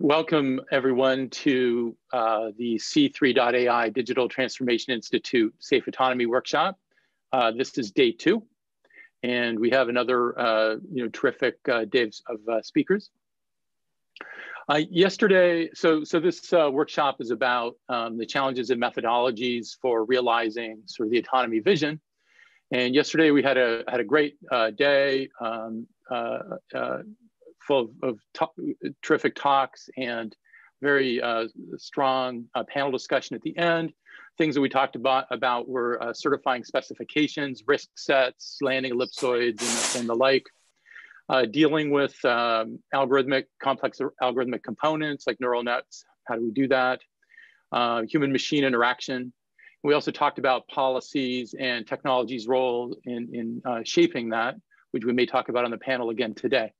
welcome everyone to uh, the C3.ai Digital Transformation Institute Safe Autonomy Workshop. Uh, this is day two, and we have another uh, you know, terrific uh, day of uh, speakers. Uh, yesterday, so, so this workshop is about um, the challenges and methodologies for realizing sort of the autonomy vision. And yesterday we had a, had a great day. Um, full of, of terrific talks and very uh, strong uh, panel discussion at the end. Things that we talked about, about were uh, certifying specifications, risk sets, landing ellipsoids, and, and the like. Uh, dealing with um, algorithmic, complex algorithmic components like neural nets. How do we do that? Uh, human machine interaction. We also talked about policies and technology's role in, in uh, shaping that, which we may talk about on the panel again today.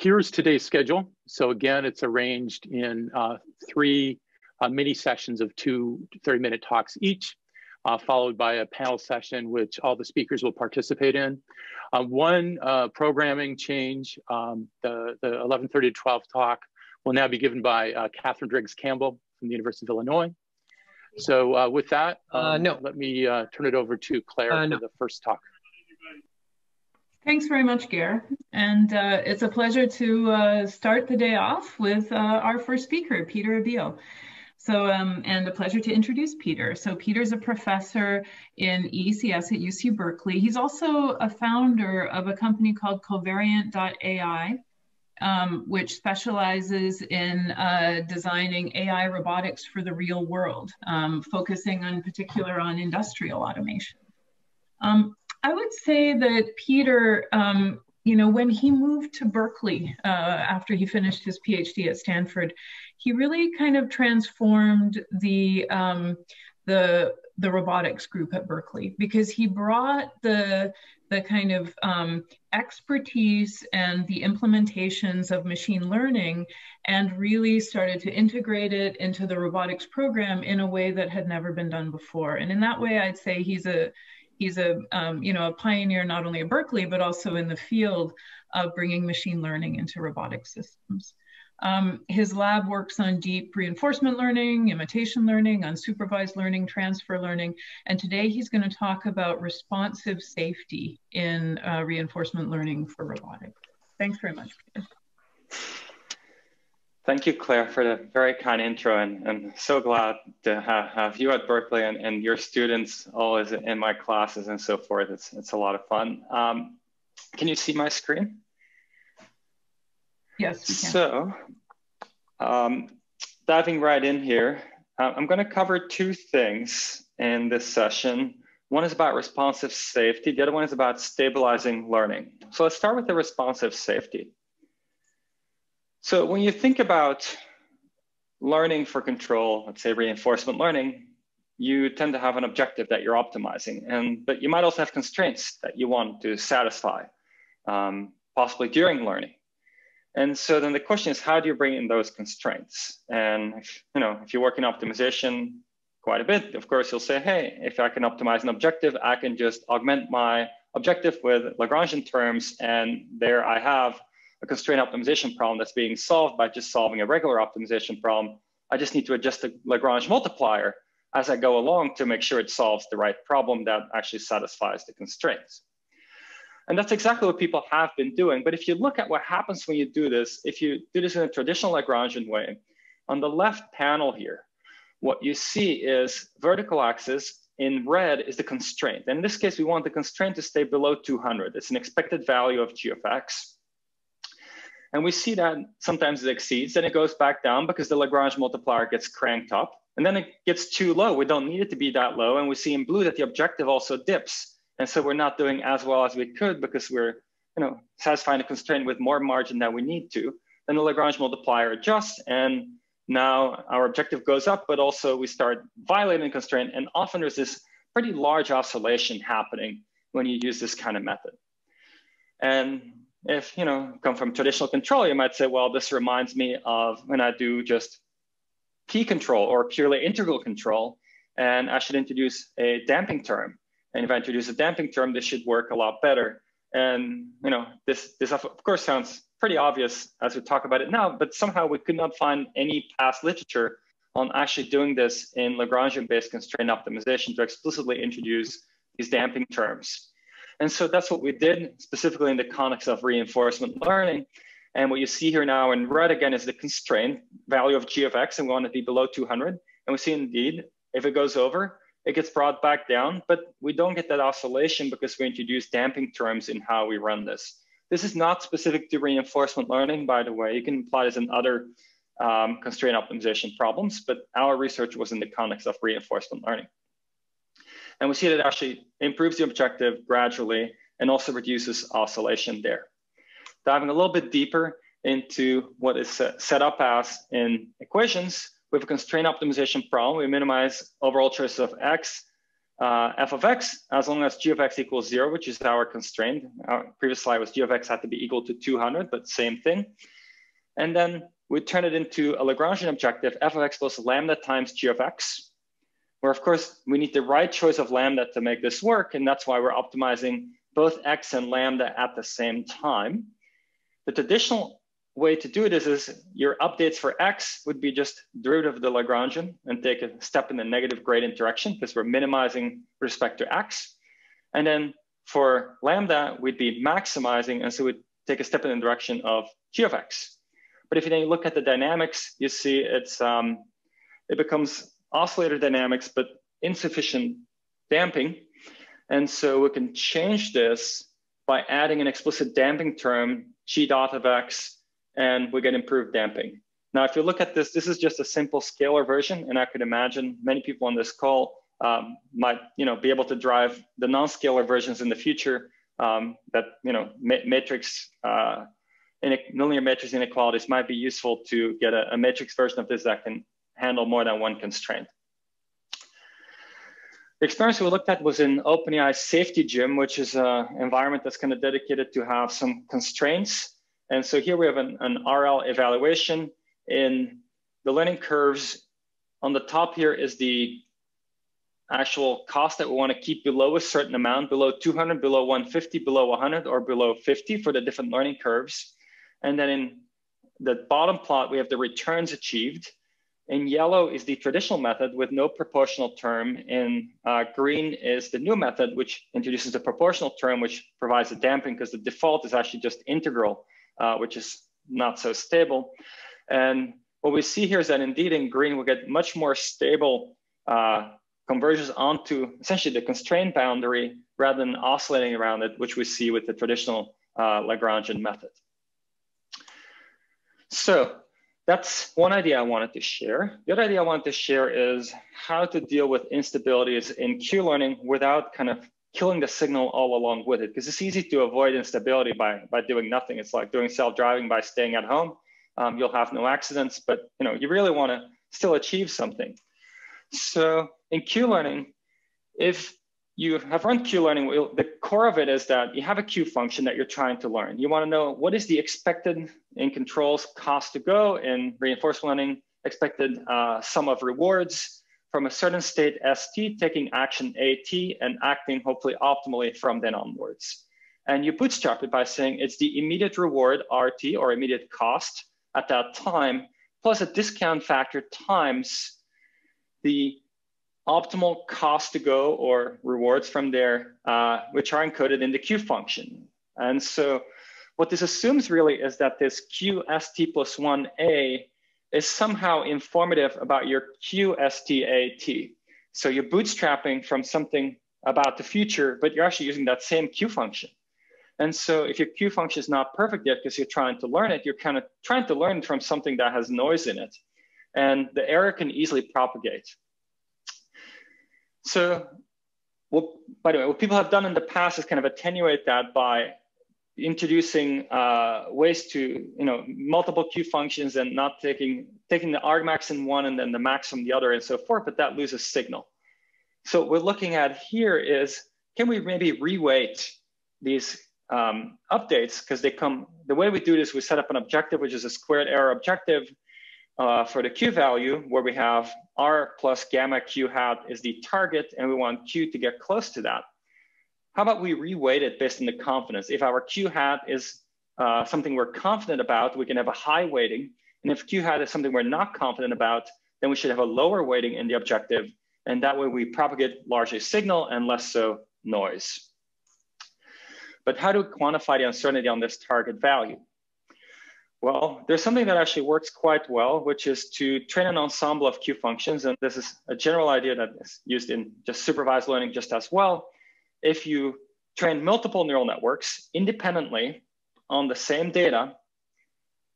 Here's today's schedule. So again, it's arranged in uh, three uh, mini sessions of two 30 minute talks each, uh, followed by a panel session, which all the speakers will participate in. Uh, one uh, programming change, um, the, the 1130 to 12 talk will now be given by uh, Katherine Driggs Campbell from the University of Illinois. So with that, um, no. let me turn it over to Claire no. for the first talk. Thanks very much, Gare. And uh, it's a pleasure to uh, start the day off with uh, our first speaker, Pieter Abbeel. So, um, and a pleasure to introduce Pieter. So Pieter's a professor in EECS at UC Berkeley. He's also a founder of a company called Covariant.ai, um, which specializes in uh, designing AI robotics for the real world, um, focusing in particular on industrial automation. Um, I would say that Pieter, um, you know, when he moved to Berkeley uh, after he finished his PhD at Stanford, he really kind of transformed the um, the the robotics group at Berkeley because he brought the the kind of um, expertise and the implementations of machine learning and really started to integrate it into the robotics program in a way that had never been done before. And in that way, I'd say he's a he's a um, you know a pioneer not only at Berkeley but also in the field of bringing machine learning into robotic systems. Um, his lab works on deep reinforcement learning, imitation learning, unsupervised learning, transfer learning, and today he's going to talk about responsive safety in uh, reinforcement learning for robotics. Thanks very much. Pieter. Thank you, Claire, for the very kind intro, and I'm so glad to have, have you at Berkeley and, and your students always in my classes and so forth. It's, it's a lot of fun. Um, can you see my screen? Yes, So, um, diving right in here, uh, I'm going to cover two things in this session. One is about responsive safety. The other one is about stabilizing learning. So let's start with the responsive safety. So when you think about learning for control, let's say reinforcement learning, you tend to have an objective that you're optimizing, and but you might also have constraints that you want to satisfy, um, possibly during learning. And so then the question is, how do you bring in those constraints? And if, you know, if you work in optimization quite a bit, of course, you'll say, hey, if I can optimize an objective, I can just augment my objective with Lagrangian terms, and there I have a constraint optimization problem that's being solved by just solving a regular optimization problem. I just need to adjust the Lagrange multiplier as I go along to make sure it solves the right problem that actually satisfies the constraints. And that's exactly what people have been doing. But if you look at what happens when you do this, if you do this in a traditional Lagrangian way, on the left panel here, what you see is vertical axis in red is the constraint. And in this case, we want the constraint to stay below 200. It's an expected value of g of x. And we see that sometimes it exceeds, then it goes back down because the Lagrange multiplier gets cranked up. And then it gets too low. We don't need it to be that low. And we see in blue that the objective also dips. And so we're not doing as well as we could because we're you know, satisfying a constraint with more margin than we need to. Then the Lagrange multiplier adjusts and now our objective goes up, but also we start violating the constraint. And often there's this pretty large oscillation happening when you use this kind of method. And if you know come from traditional control, you might say, well, this reminds me of when I do just p control or purely integral control, and I should introduce a damping term. And if I introduce a damping term, this should work a lot better And you know, this this of course sounds pretty obvious as we talk about it now, but somehow we could not find any past literature on actually doing this in Lagrangian-based constraint optimization to explicitly introduce these damping terms. And so that's what we did specifically in the context of reinforcement learning. And what you see here now in red again is the constraint value of g of x, and we want to be below 200. And we see indeed, if it goes over, it gets brought back down, but we don't get that oscillation because we introduce damping terms in how we run this. This is not specific to reinforcement learning, by the way. You can apply this in other um, constraint optimization problems, but our research was in the context of reinforcement learning. And we see that it actually improves the objective gradually and also reduces oscillation there. Diving a little bit deeper into what is set up as in equations, we have a constraint optimization problem. We minimize overall choice of x, uh, f of x, as long as g of x equals zero, which is our constraint. Our previous slide was g of x had to be equal to 200, but same thing. And then we turn it into a Lagrangian objective, f of x plus lambda times g of x, where of course we need the right choice of lambda to make this work. And that's why we're optimizing both x and lambda at the same time. The traditional way to do this is your updates for x would be just derivative of the Lagrangian and take a step in the negative gradient direction because we're minimizing respect to x. And then for lambda, we'd be maximizing, and so we'd take a step in the direction of g of x. But if you then look at the dynamics, you see it's um, it becomes oscillator dynamics, but insufficient damping. And so we can change this by adding an explicit damping term, g dot of x and we get improved damping. Now, if you look at this, this is just a simple scalar version, and I could imagine many people on this call um, might, you know, be able to drive the non-scalar versions in the future um, that, you know, ma matrix, uh, in linear matrix inequalities might be useful to get a, a matrix version of this that can handle more than one constraint. The experience we looked at was in OpenAI Safety Gym, which is an environment that's kind of dedicated to have some constraints and so here we have an, an RL evaluation in the learning curves. On the top here is the actual cost that we want to keep below a certain amount, below 200, below 150, below 100, or below 50 for the different learning curves. And then in the bottom plot, we have the returns achieved. In yellow is the traditional method with no proportional term. In uh, green is the new method, which introduces a proportional term, which provides a damping because the default is actually just integral uh, which is not so stable. And what we see here is that indeed in green, we get much more stable uh, onto essentially the constraint boundary rather than oscillating around it, which we see with the traditional uh, Lagrangian method. So that's one idea I wanted to share. The other idea I wanted to share is how to deal with instabilities in Q-learning without kind of killing the signal all along with it because it's easy to avoid instability by by doing nothing. It's like doing self-driving by staying at home. Um, you'll have no accidents but you know you really want to still achieve something. So in q-learning if you have run q-learning the core of it is that you have a q function that you're trying to learn you want to know what is the expected in controls cost to go in reinforcement learning expected uh, sum of rewards from a certain state ST, taking action AT and acting hopefully optimally from then onwards. And you bootstrap it by saying it's the immediate reward RT or immediate cost at that time, plus a discount factor times the optimal cost to go or rewards from there, uh, which are encoded in the Q function. And so what this assumes really is that this QST plus 1A is somehow informative about your QSTAT. So you're bootstrapping from something about the future, but you're actually using that same Q function. And so if your Q function is not perfect yet because you're trying to learn it, you're kind of trying to learn from something that has noise in it. And the error can easily propagate. So, well, by the way, what people have done in the past is kind of attenuate that by introducing uh, ways to you know multiple Q functions and not taking taking the argmax in one and then the max from the other and so forth, but that loses signal. So what we're looking at here is can we maybe reweight these um, updates because they come the way we do this we set up an objective which is a squared error objective uh, for the q value where we have r plus gamma q hat is the target and we want q to get close to that how about we reweight it based on the confidence? If our Q hat is uh, something we're confident about, we can have a high weighting. And if Q hat is something we're not confident about, then we should have a lower weighting in the objective. And that way we propagate largely signal and less so noise. But how do we quantify the uncertainty on this target value? Well, there's something that actually works quite well, which is to train an ensemble of Q functions. And this is a general idea that is used in just supervised learning just as well. If you train multiple neural networks independently on the same data,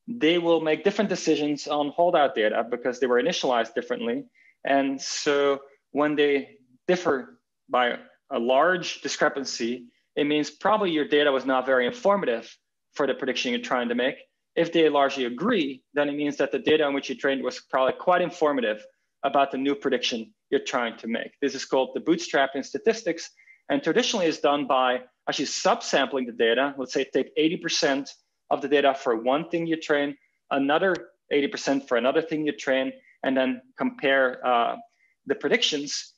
they will make different decisions on holdout data because they were initialized differently. And so when they differ by a large discrepancy, it means probably your data was not very informative for the prediction you're trying to make. If they largely agree, then it means that the data on which you trained was probably quite informative about the new prediction you're trying to make. This is called the bootstrapping statistics, and traditionally is done by actually subsampling the data. Let's say take 80% of the data for one thing you train, another 80% for another thing you train, and then compare uh, the predictions.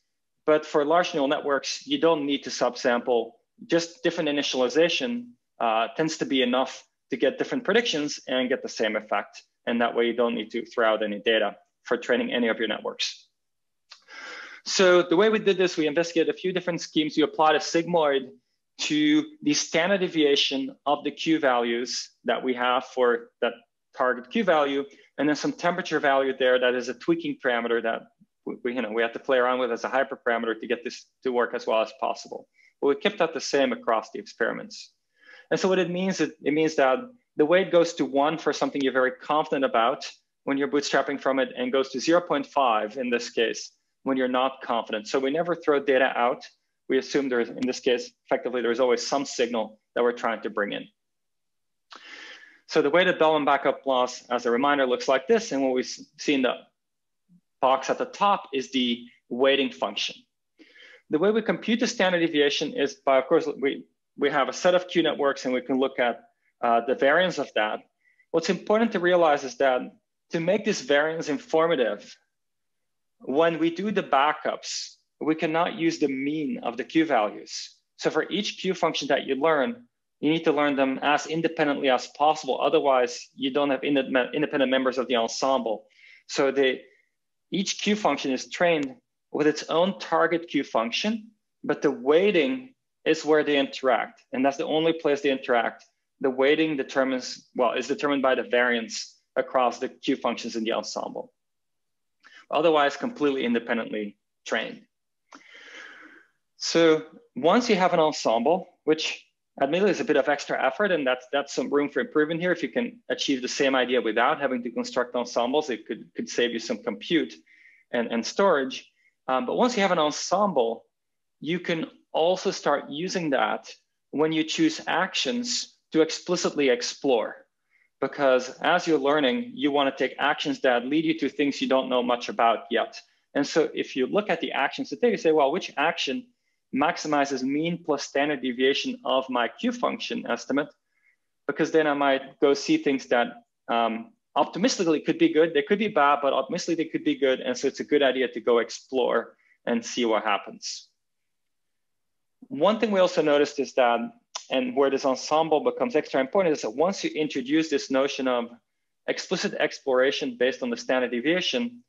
But for large neural networks, you don't need to subsample. Just different initialization uh, tends to be enough to get different predictions and get the same effect. And that way you don't need to throw out any data for training any of your networks. So the way we did this, we investigated a few different schemes. We applied a sigmoid to the standard deviation of the Q values that we have for that target Q value, and then some temperature value there that is a tweaking parameter that we, you know, we have to play around with as a hyperparameter to get this to work as well as possible. But we kept that the same across the experiments. And so what it means, it, it means that the weight goes to one for something you're very confident about when you're bootstrapping from it and goes to 0.5 in this case when you're not confident. So we never throw data out. We assume there's, in this case, effectively, there's always some signal that we're trying to bring in. So the weighted Bellman backup loss, as a reminder, looks like this. And what we see in the box at the top is the weighting function. The way we compute the standard deviation is by, of course, we we have a set of Q networks and we can look at uh, the variance of that. What's important to realize is that to make this variance informative, when we do the backups, we cannot use the mean of the Q values. So for each Q function that you learn, you need to learn them as independently as possible. Otherwise, you don't have independent members of the ensemble. So the, each Q function is trained with its own target Q function, but the weighting is where they interact. And that's the only place they interact. The weighting determines, well, is determined by the variance across the Q functions in the ensemble. Otherwise, completely independently trained. So once you have an ensemble, which admittedly is a bit of extra effort, and that's that's some room for improvement here. If you can achieve the same idea without having to construct ensembles, it could, could save you some compute and, and storage. Um, but once you have an ensemble, you can also start using that when you choose actions to explicitly explore. Because as you're learning, you want to take actions that lead you to things you don't know much about yet. And so if you look at the actions to take, you say, well, which action maximizes mean plus standard deviation of my Q function estimate? Because then I might go see things that um, optimistically could be good. They could be bad, but optimistically they could be good. And so it's a good idea to go explore and see what happens. One thing we also noticed is that, and where this ensemble becomes extra important, is that once you introduce this notion of explicit exploration based on the standard deviation,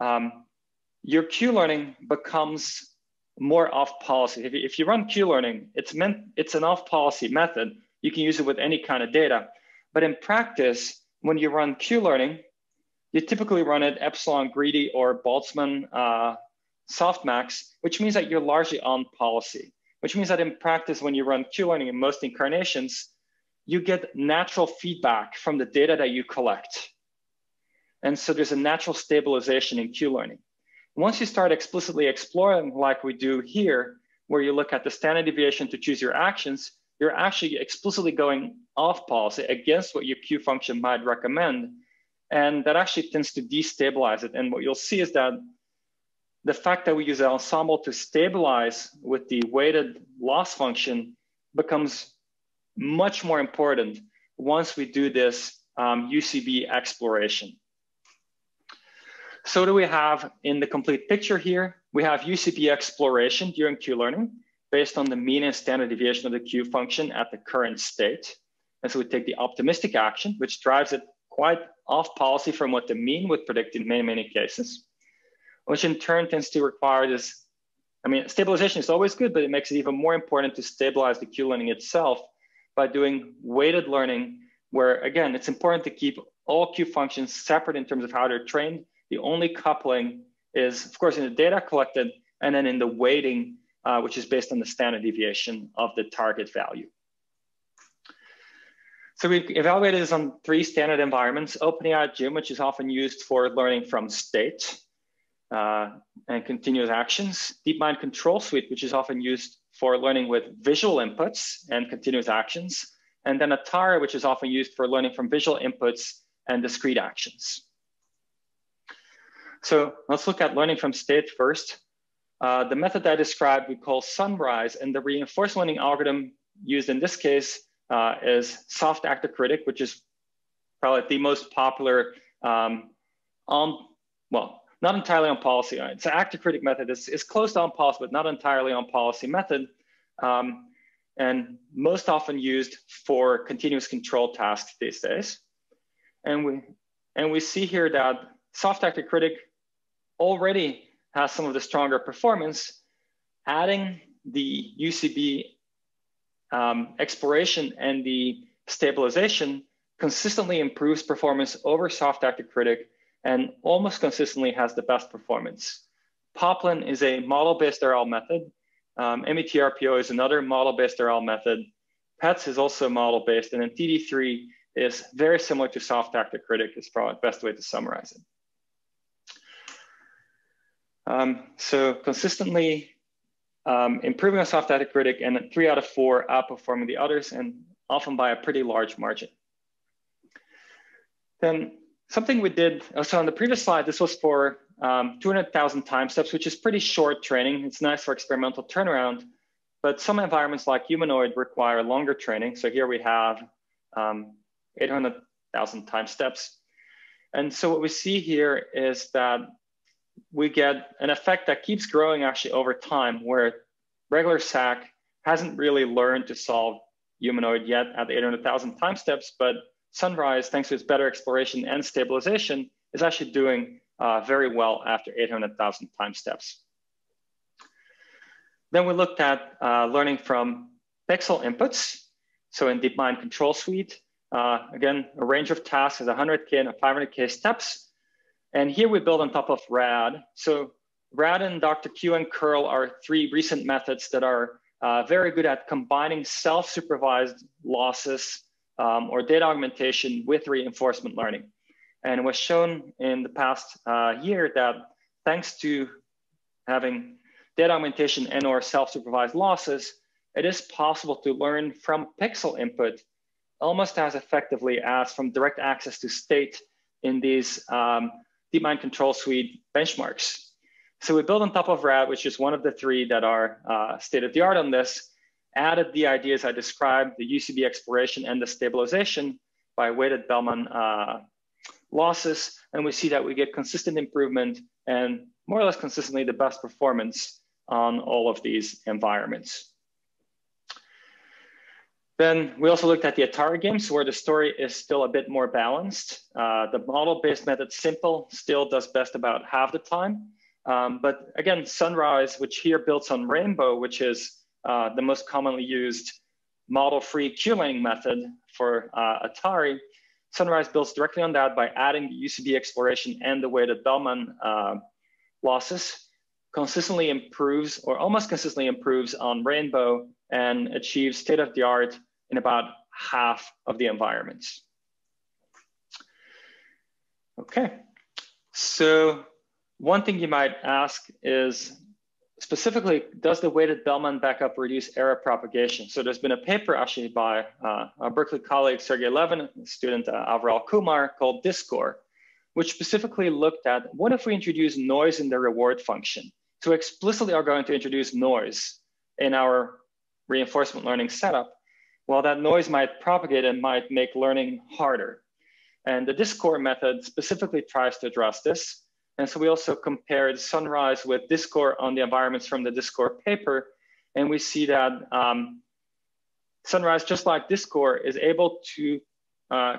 um, your Q learning becomes more off policy. If you, if you run Q learning, it's meant it's an off policy method. You can use it with any kind of data. But in practice, when you run Q learning, you typically run it epsilon greedy or Boltzmann uh, softmax, which means that you're largely on policy which means that in practice, when you run Q-learning in most incarnations, you get natural feedback from the data that you collect. And so there's a natural stabilization in Q-learning. Once you start explicitly exploring like we do here, where you look at the standard deviation to choose your actions, you're actually explicitly going off policy against what your Q function might recommend. And that actually tends to destabilize it. And what you'll see is that the fact that we use an ensemble to stabilize with the weighted loss function becomes much more important once we do this um, UCB exploration. So do we have in the complete picture here, we have UCB exploration during Q-learning. based on the mean and standard deviation of the Q function at the current state. And so we take the optimistic action, which drives it quite off policy from what the mean would predict in many, many cases, which in turn tends to require this. I mean, stabilization is always good, but it makes it even more important to stabilize the Q learning itself by doing weighted learning, where again, it's important to keep all Q functions separate in terms of how they're trained. The only coupling is, of course, in the data collected and then in the weighting, uh, which is based on the standard deviation of the target value. So we evaluated this on three standard environments, OpenAI Gym, which is often used for learning from state uh, and continuous actions, DeepMind Control Suite, which is often used for learning with visual inputs and continuous actions, and then Atari, which is often used for learning from visual inputs and discrete actions. So let's look at learning from state first. Uh, the method I described we call Sunrise, and the reinforcement learning algorithm used in this case uh, is soft actor critic, which is probably the most popular um, on, well, not entirely on policy. It's an actor critic method. It's, it's close to on policy, but not entirely on policy method. Um, and most often used for continuous control tasks these days. And we, and we see here that soft actor critic already has some of the stronger performance, adding the UCB um, exploration and the stabilization consistently improves performance over soft actor critic and almost consistently has the best performance. Poplin is a model-based RL method. Um, METRPO is another model-based RL method. PETS is also model-based, and then TD3 is very similar to soft actor critic is probably the best way to summarize it. Um, so consistently um, improving on soft actor critic and three out of four outperforming the others and often by a pretty large margin. Then something we did, oh, so on the previous slide, this was for um, 200,000 time steps, which is pretty short training. It's nice for experimental turnaround, but some environments like humanoid require longer training. So here we have um, 800,000 time steps. And so what we see here is that we get an effect that keeps growing actually over time where regular SAC hasn't really learned to solve humanoid yet at 800,000 time steps, but Sunrise, thanks to its better exploration and stabilization, is actually doing uh, very well after 800,000 time steps. Then we looked at uh, learning from pixel inputs. So in DeepMind Control Suite, uh, again, a range of tasks is 100K and 500K steps. And here we build on top of RAD. So RAD and DrQ and curl are three recent methods that are uh, very good at combining self-supervised losses um, or data augmentation with reinforcement learning. And it was shown in the past uh, year that thanks to having data augmentation and or self-supervised losses, it is possible to learn from pixel input almost as effectively as from direct access to state in these um, DeepMind Control Suite benchmarks. So we built on top of RAD, which is one of the three that are uh, state of the art on this, added the ideas I described, the UCB exploration and the stabilization by weighted Bellman uh, losses. And we see that we get consistent improvement and more or less consistently the best performance on all of these environments. Then we also looked at the Atari games where the story is still a bit more balanced. Uh, the model-based method simple still does best about half the time. Um, but again, Sunrise, which here builds on Rainbow, which is uh, the most commonly used model-free Q-learning method for uh, Atari, Sunrise builds directly on that by adding the UCB exploration and the weighted Bellman uh, losses, consistently improves or almost consistently improves on Rainbow and achieves state-of-the-art in about half of the environments. Okay, so one thing you might ask is specifically, does the weighted Bellman backup reduce error propagation? So there's been a paper actually by uh, our Berkeley colleague, Sergey Levine, student uh, Aviral Kumar called DISCOR, which specifically looked at what if we introduce noise in the reward function? So explicitly are going to introduce noise in our reinforcement learning setup well, that noise might propagate and might make learning harder. And the DisCor method specifically tries to address this. And so we also compared Sunrise with DisCor on the environments from the DisCor paper. And we see that um, Sunrise, just like DisCor, is able to uh,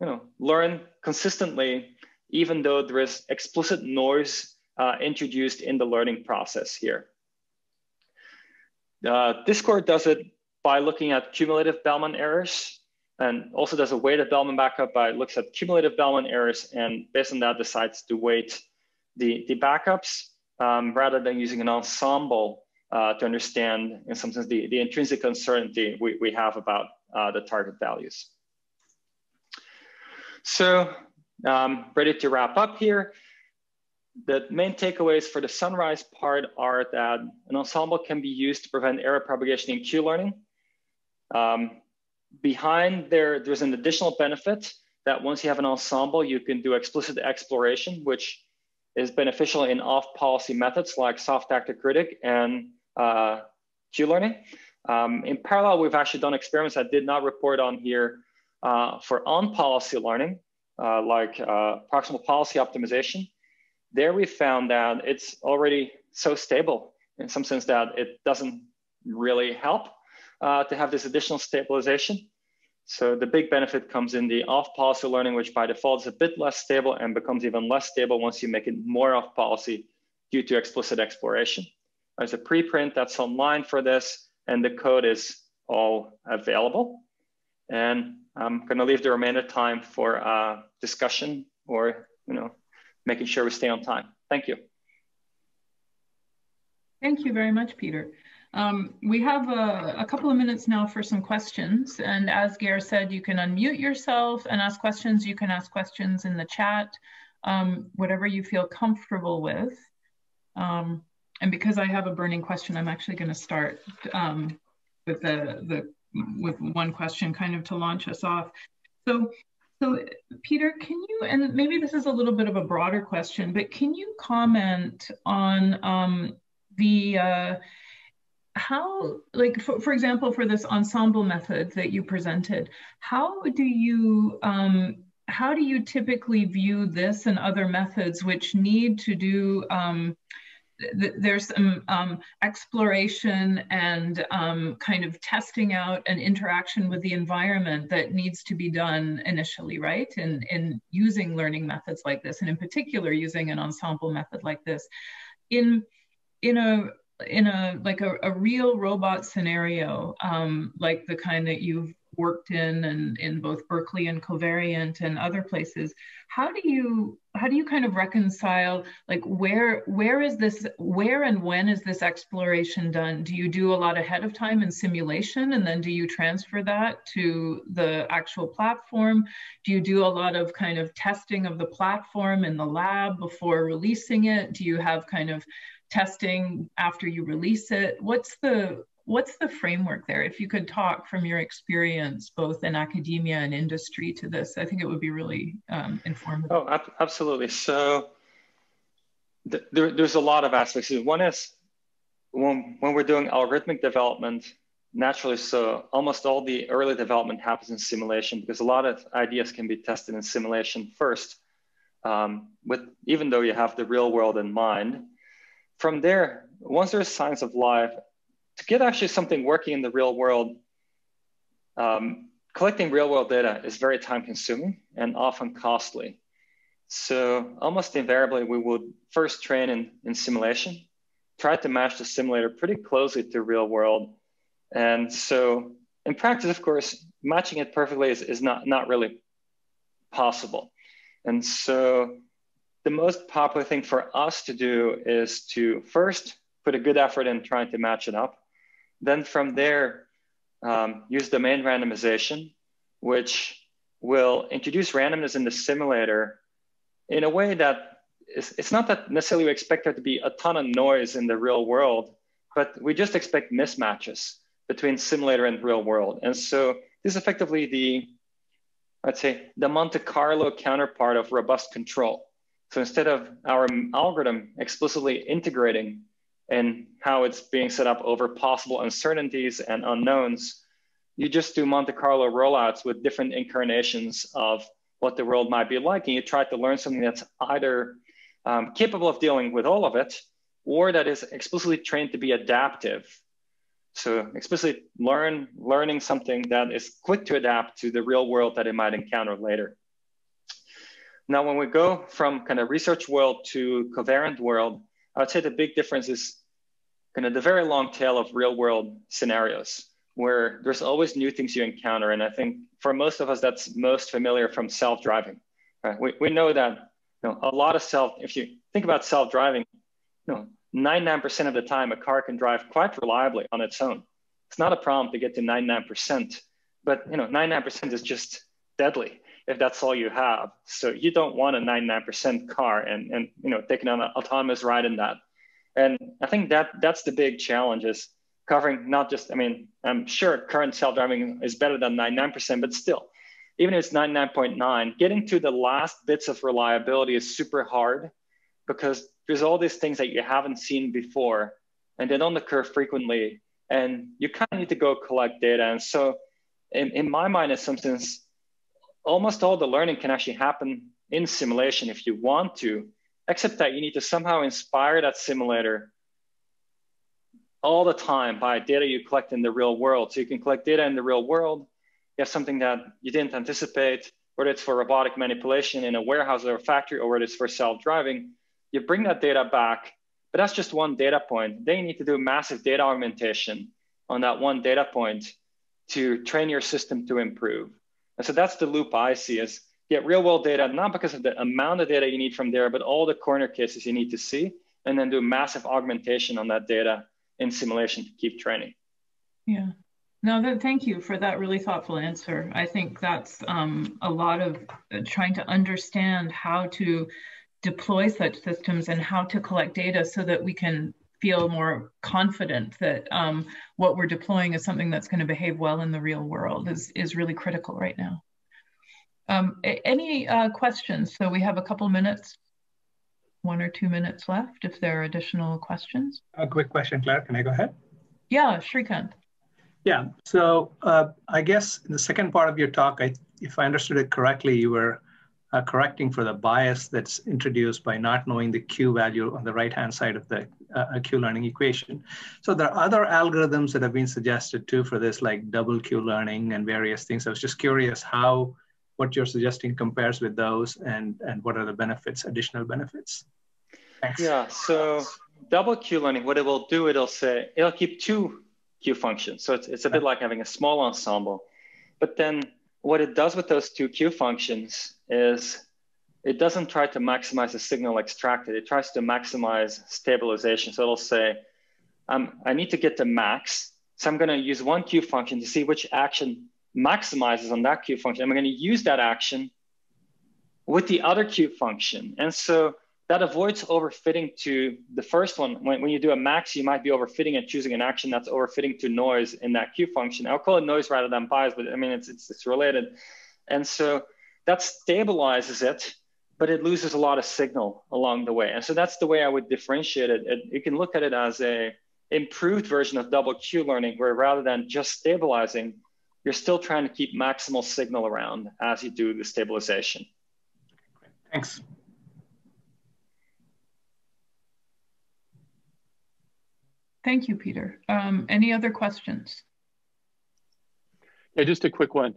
you know, learn consistently, even though there is explicit noise uh, introduced in the learning process here. Uh, DisCor does it by looking at cumulative Bellman errors and also does a weighted Bellman backup by looks at cumulative Bellman errors and based on that decides to weight the, the backups um, rather than using an ensemble uh, to understand in some sense the, the intrinsic uncertainty we, we have about uh, the target values. So um, ready to wrap up here. The main takeaways for the sunrise part are that an ensemble can be used to prevent error propagation in Q-learning. Um, behind there, there's an additional benefit that once you have an ensemble, you can do explicit exploration, which is beneficial in off-policy methods like soft actor critic and uh, Q-learning. Um, in parallel, we've actually done experiments that did not report on here uh, for on-policy learning, uh, like uh, proximal policy optimization. There we found that it's already so stable in some sense that it doesn't really help uh, to have this additional stabilization. So the big benefit comes in the off-policy learning, which by default is a bit less stable and becomes even less stable once you make it more off-policy due to explicit exploration. There's a preprint that's online for this, and the code is all available. And I'm going to leave the remainder time for uh, discussion or you know making sure we stay on time. Thank you. Thank you very much, Pieter. Um, we have a, a, couple of minutes now for some questions. And as Gare said, you can unmute yourself and ask questions. You can ask questions in the chat, um, whatever you feel comfortable with. Um, and because I have a burning question, I'm actually going to start um, with the, the with one question kind of to launch us off. So, so Pieter, can you, and maybe this is a little bit of a broader question, but can you comment on um, the, uh, how, like, for, for example, for this ensemble method that you presented, how do you, um, how do you typically view this and other methods which need to do um, th there's some um, exploration and um, kind of testing out an interaction with the environment that needs to be done initially, right? In, in using learning methods like this, and in particular using an ensemble method like this. In, in a in a like a, a real robot scenario, um, like the kind that you've worked in and in both Berkeley and Covariant and other places. How do you how do you kind of reconcile like where where is this where and when is this exploration done? Do you do a lot ahead of time in simulation and then do you transfer that to the actual platform? Do you do a lot of kind of testing of the platform in the lab before releasing it? Do you have kind of testing after you release it? What's the what's the framework there? If you could talk from your experience, both in academia and industry, to this, I think it would be really um, informative. Oh, ab absolutely. So th there, there's a lot of aspects. One is when, when we're doing algorithmic development, naturally, so almost all the early development happens in simulation because a lot of ideas can be tested in simulation first, um, with even though you have the real world in mind. From there, once there's signs of life, to get actually something working in the real world, um, collecting real world data is very time consuming and often costly. So almost invariably, we would first train in, in simulation, try to match the simulator pretty closely to real world. And so in practice, of course, matching it perfectly is, is not, not really possible. And so the most popular thing for us to do is to first put a good effort in trying to match it up. Then from there, um, use domain randomization, which will introduce randomness in the simulator in a way that is, it's not that necessarily we expect there to be a ton of noise in the real world, but we just expect mismatches between simulator and real world. And so this is effectively the, let's say, the Monte Carlo counterpart of robust control. So instead of our algorithm explicitly integrating and how it's being set up over possible uncertainties and unknowns, you just do Monte Carlo rollouts with different incarnations of what the world might be like. And you try to learn something that's either um, capable of dealing with all of it or that is explicitly trained to be adaptive So explicitly learn, learning something that is quick to adapt to the real world that it might encounter later. Now, when we go from kind of research world to covariant world, I would say the big difference is kind of the very long tail of real world scenarios where there's always new things you encounter. And I think for most of us, that's most familiar from self-driving. Right? We, we know that you know, a lot of self, if you think about self-driving, you know, 99% of the time, a car can drive quite reliably on its own. It's not a problem to get to 99%, but you know, 99% is just deadly if that's all you have. So you don't want a 99% car and, and you know, taking an autonomous ride in that. And I think that that's the big challenge is covering not just, I mean, I'm sure current self-driving is better than 99%, but still, even if it's 99.9, getting to the last bits of reliability is super hard because there's all these things that you haven't seen before and they don't occur frequently. And you kind of need to go collect data. And so in, in my mind, in some sense, almost all the learning can actually happen in simulation if you want to, except that you need to somehow inspire that simulator all the time by data you collect in the real world. So you can collect data in the real world. You have something that you didn't anticipate, whether it's for robotic manipulation in a warehouse or a factory, or whether it's for self-driving. You bring that data back, but that's just one data point. Then you need to do massive data augmentation on that one data point to train your system to improve. And so that's the loop I see is get real world data, not because of the amount of data you need from there, but all the corner cases you need to see, and then do massive augmentation on that data in simulation to keep training. Yeah. No, thank you for that really thoughtful answer. I think that's um, a lot of uh, trying to understand how to deploy such systems and how to collect data so that we can feel more confident that um, what we're deploying is something that's going to behave well in the real world is, is really critical right now. Um, any uh, questions? So we have a couple minutes, one or two minutes left if there are additional questions. A quick question, Claire, can I go ahead? Yeah, Shrikant. Yeah, so uh, I guess in the second part of your talk, I, if I understood it correctly, you were uh, correcting for the bias that's introduced by not knowing the Q value on the right-hand side of the uh, Q learning equation. So there are other algorithms that have been suggested too for this, like double Q learning and various things. I was just curious how what you're suggesting compares with those and, and what are the benefits, additional benefits? Thanks. Yeah, so double Q learning, what it will do, it'll say, it'll keep two Q functions. So it's, it's a bit like having a small ensemble. But then what it does with those two Q functions is it doesn't try to maximize the signal extracted. It tries to maximize stabilization. So it'll say, um, I need to get to max. So I'm going to use one Q function to see which action maximizes on that Q function. I'm going to use that action with the other Q function. And so that avoids overfitting to the first one. When, when you do a max, you might be overfitting and choosing an action that's overfitting to noise in that Q function. I'll call it noise rather than bias, but I mean, it's, it's, it's related. And so that stabilizes it, but it loses a lot of signal along the way. And so that's the way I would differentiate it. it you can look at it as a improved version of double Q learning, where rather than just stabilizing, you're still trying to keep maximal signal around as you do the stabilization. Thanks. Thank you, Pieter. Um, any other questions? Yeah, just a quick one.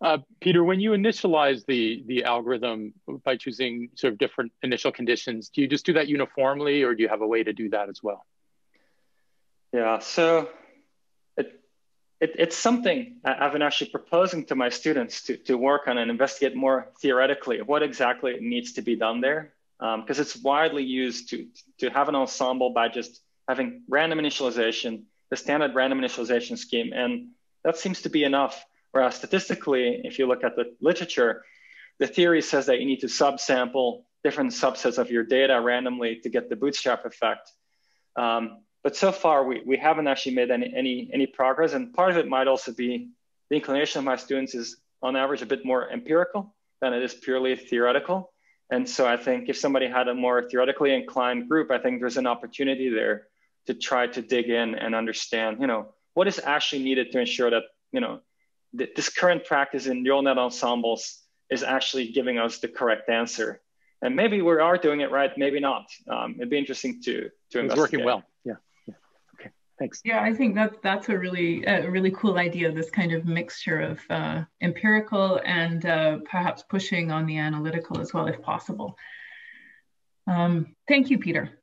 Uh, Pieter, when you initialize the, the algorithm by choosing sort of different initial conditions, do you just do that uniformly or do you have a way to do that as well? Yeah, so it, it, it's something I've been actually proposing to my students to, to work on and investigate more theoretically what exactly needs to be done there. Because um, it's widely used to, to have an ensemble by just having random initialization, the standard random initialization scheme. And that seems to be enough. Whereas statistically, if you look at the literature, the theory says that you need to subsample different subsets of your data randomly to get the bootstrap effect. Um, but so far, we, we haven't actually made any, any, any progress. And part of it might also be the inclination of my students is on average a bit more empirical than it is purely theoretical. And so I think if somebody had a more theoretically inclined group, I think there's an opportunity there to try to dig in and understand, you know, what is actually needed to ensure that, you know, th this current practice in neural net ensembles is actually giving us the correct answer. And maybe we are doing it right, maybe not. Um, it'd be interesting to to It's working well. Yeah. yeah. Okay. Thanks. Yeah, I think that that's a really a really cool idea. This kind of mixture of uh, empirical and uh, perhaps pushing on the analytical as well, if possible. Um, thank you, Pieter.